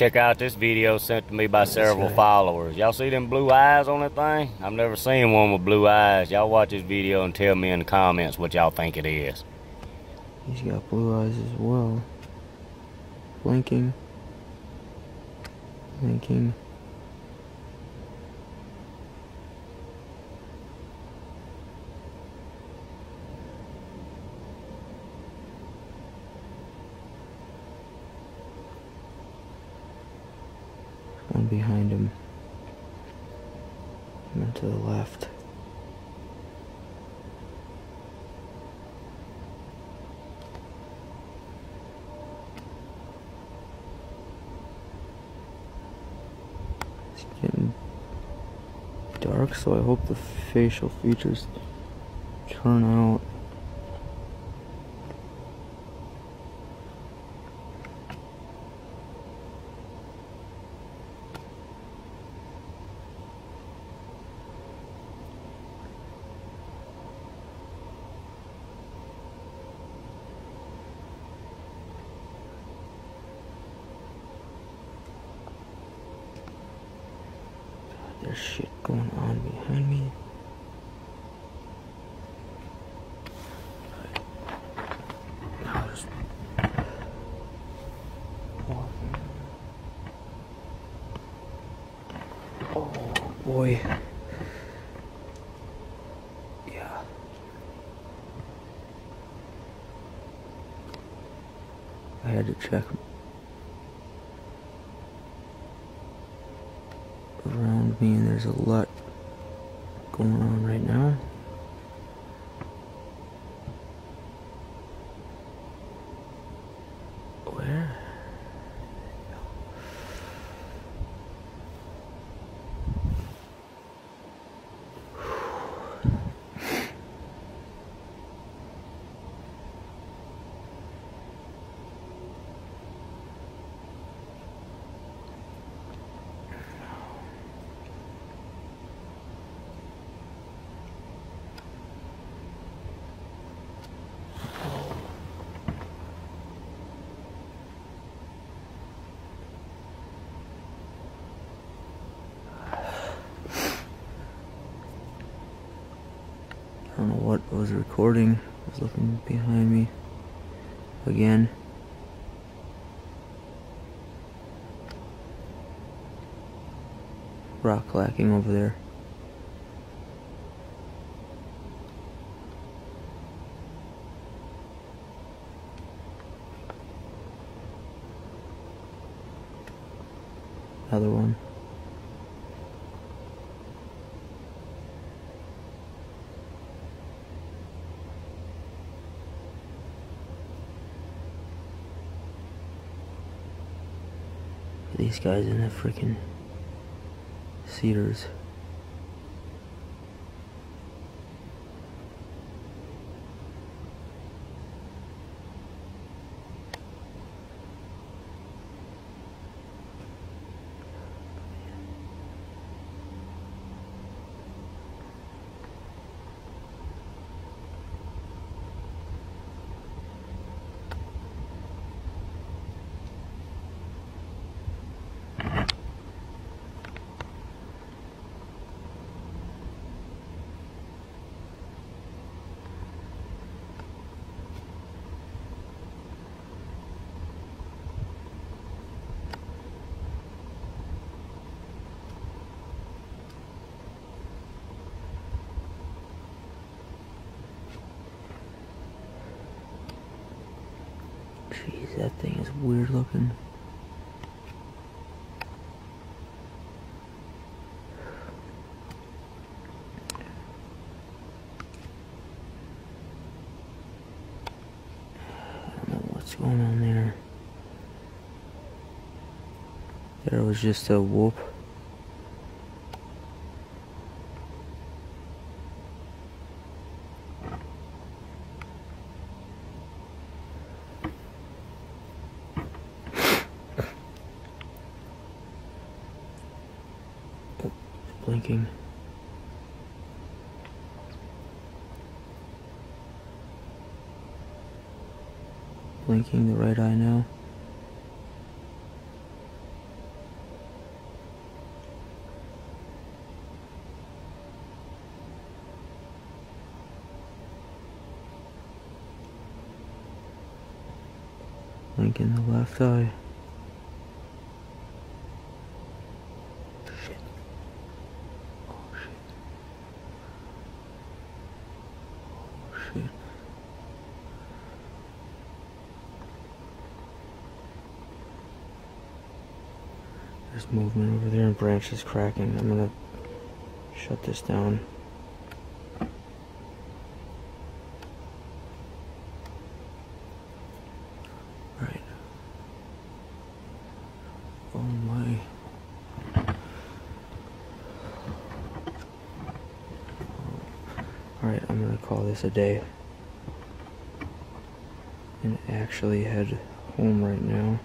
check out this video sent to me by several right. followers. Y'all see them blue eyes on that thing? I've never seen one with blue eyes. Y'all watch this video and tell me in the comments what y'all think it is. He's got blue eyes as well. Blinking. Blinking. Behind him. One to the left. It's getting dark, so I hope the facial features turn out. Shit going on behind me. Oh boy. Yeah. I had to check around me and there's a lot going on right now. Don't know what was recording. I was looking behind me again. Rock clacking over there. Another one. These guys in the freaking cedars. That thing is weird looking. What's going on there. There was just a whoop. blinking. Blinking the right eye now. Blinking the left eye. There's movement over there and branches cracking. I'm gonna shut this down. Right. Oh my. Alright, I'm gonna call this a day. And actually head home right now.